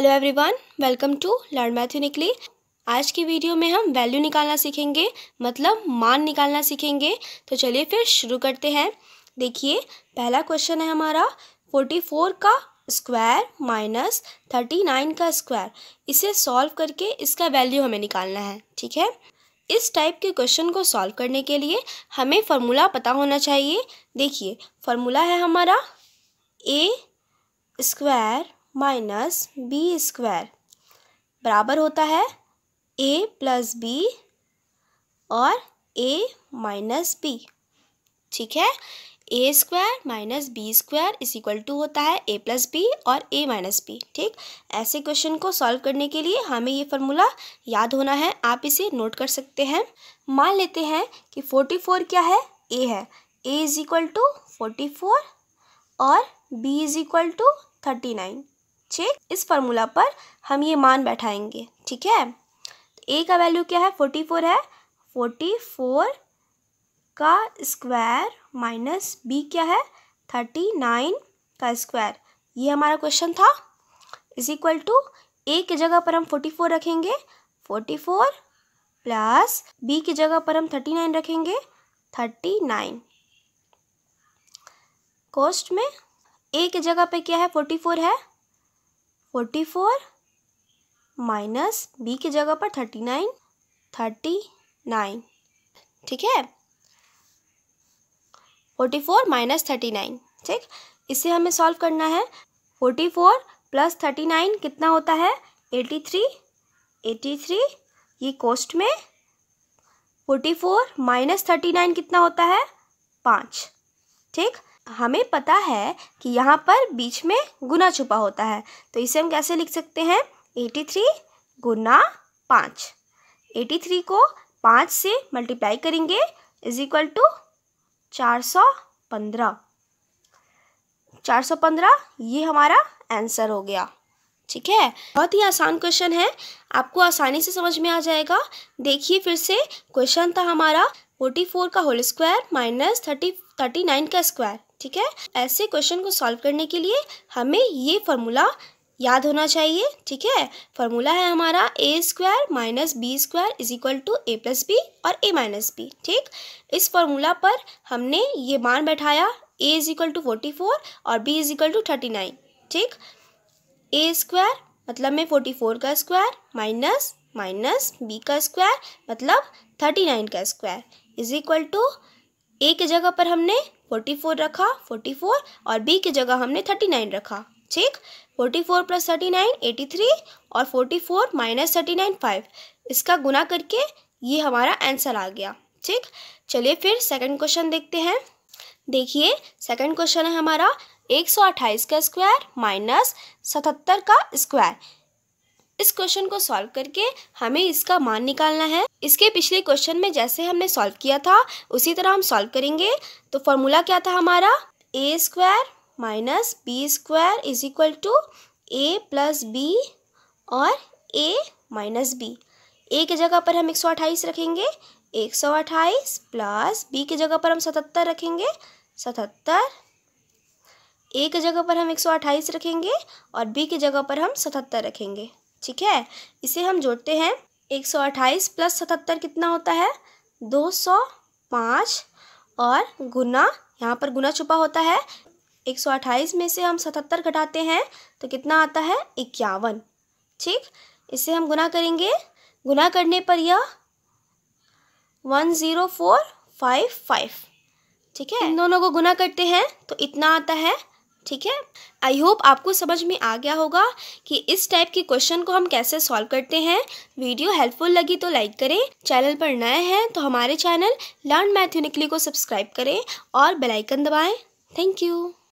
Hello everyone welcome to learn math आज की video में हम वैल्यू निकालना सीखेंगे मतलब मान निकालना सीखेंगे। तो चलिए फिर शुरू करते हैं। देखिए, पहला क्वेश्चन है हमारा फोर्टी फोर का स्क्वायर माइनस थर्टी नाइन का स्क्वायर इसे सॉल्व करके इसका वैल्यू हमें निकालना है, ठीक है? इस टाइप के क्वेश्चन को सॉल्व करने के लिए हमें फार्मूला पता होना चाहिए। देखिए फार्मूला है हमारा A square minus B square. बराबर होता है ए प्लस बी और ए माइनस बी। ठीक है? A square minus B square इस इक्वल टू होता है ए प्लस बी और ए माइनस बी। ठीक? ऐसे क्वेश्चन को सॉल्व करने के लिए हमें ये फार्मूला याद होना है। आप इसे नोट कर सकते हैं। मान लेते हैं कि फोर्टी फोर क्या है? ए है। A is equal to forty four और B is equal to thirty nine. ठीक इस फार्मूला पर हम ये मान बैठाएँगे, ठीक है? ए का वैल्यू क्या है? फोर्टी फोर है। फोर्टी फोर का स्क्वायर माइनस बी क्या है? थर्टी नाइन का स्क्वायर ये हमारा क्वेश्चन था। इज़ इक्वल टू ए की जगह पर हम फोर्टी फोर रखेंगे। फोर्टी फोर प्लस बी की जगह पर हम थर्टी नाइन रखेंगे। थर्टी नाइन कोस्ट में ए की जगह पे क्या है? फोर्टी फोर है। फोर्टी फोर माइनस बी की जगह पर थर्टी नाइन थर्टी नाइन। ठीक है? Forty four minus thirty nine. ठीक? इसे हमें सॉल्व करना है। Forty four plus thirty nine कितना होता है? Eighty three. एटी थ्री ये कोस्ट में। Forty four minus thirty nine कितना होता है? पाँच। ठीक? हमें पता है कि यहाँ पर बीच में गुना छुपा होता है। तो इसे हम कैसे लिख सकते हैं? एटी थ्री गुना पाँच। एटी थ्री को पाँच से मल्टीप्लाई करेंगे इज़ इक्वल टू चार सौ पंद्रह चार सौ पंद्रह ये हमारा आंसर हो गया। ठीक है? बहुत ही आसान क्वेश्चन है। आपको आसानी से समझ में आ जाएगा। देखिए फिर से क्वेश्चन था हमारा फोर्टी फोर का whole square minus thirty thirty nine का स्क्वायर ठीक है? ऐसे क्वेश्चन को सॉल्व करने के लिए हमें ये फार्मूला याद होना चाहिए, ठीक है? फार्मूला है हमारा A square minus B square is equal to A plus B और ए माइनस बी ठीक? इस फार्मूला पर हमने ये मान बैठाया A is equal to forty four और B is equal to thirty nine ठीक? ए स्क्वायर मतलब में फोर्टी फोर का स्क्वायर माइनस माइनस बी का स्क्वायर मतलब थर्टी नाइन का square is equal to A की जगह पर हमने फोर्टी फोर रखा, फोर्टी फोर, और बी की जगह हमने थर्टी नाइन रखा। ठीक? Forty four plus thirty nine eighty three और forty four minus thirty nine five इसका गुना करके ये हमारा आंसर आ गया। ठीक? चलिए फिर सेकंड क्वेश्चन देखते हैं। देखिए सेकंड क्वेश्चन है हमारा, एक सौ अट्ठाईस का स्क्वायर माइनस सतहत्तर का स्क्वायर इस क्वेश्चन को सॉल्व करके हमें इसका मान निकालना है। इसके पिछले क्वेश्चन में जैसे हमने सॉल्व किया था, उसी तरह हम सॉल्व करेंगे। तो फॉर्मूला क्या था हमारा? A square minus B square is equal to A plus B और ए माइनस बी ए की जगह पर हम एक सौ अट्ठाईस रखेंगे, एक सौ अट्ठाईस प्लस बी की जगह पर हम सतहत्तर रखेंगे, सतहत्तर। ए जगह पर हम एक सौ अट्ठाईस रखेंगे और बी की जगह पर हम सतहत्तर रखेंगे। ठीक है? इसे हम जोड़ते हैं। एक सौ अट्ठाईस प्लस सतहत्तर कितना होता है? दो सौ पाँच और गुना, यहाँ पर गुना छुपा होता है। एक सौ अट्ठाईस में से हम सतहत्तर घटाते हैं तो कितना आता है? इक्यावन। ठीक? इसे हम गुना करेंगे। गुना करने पर यह one zero four five five. ठीक है? इन दोनों को गुना करते हैं तो इतना आता है ठीक है? आई होप आपको समझ में आ गया होगा कि इस टाइप के क्वेश्चन को हम कैसे सॉल्व करते हैं। वीडियो हेल्पफुल लगी तो लाइक करें। चैनल पर नए हैं तो हमारे चैनल लर्न मैथ यूनिकली को सब्सक्राइब करें और बेलाइकन दबाएँ। Thank you